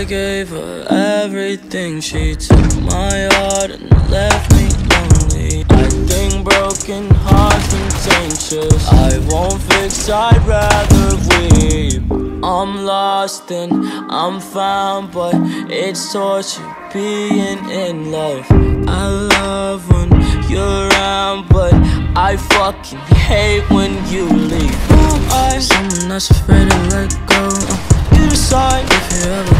God gave her everything. She took my heart and left me lonely. I think broken hearts contentious. I won't fix, I'd rather weep. I'm lost and I'm found, but it's torture being in love. I love when you're around, but I fucking hate when you leave. Who am I? Someone that's afraid to let go. You decide if you're ever